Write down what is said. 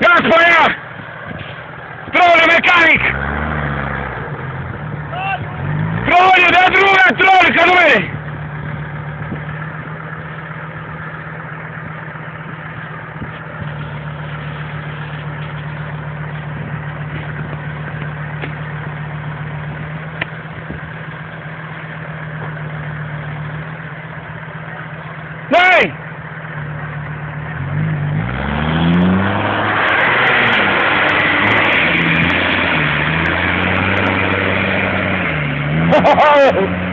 Jaz pa ja! Trolje mekanik! Trolje, da druga trolje, kaj dobi? Hey! Oh!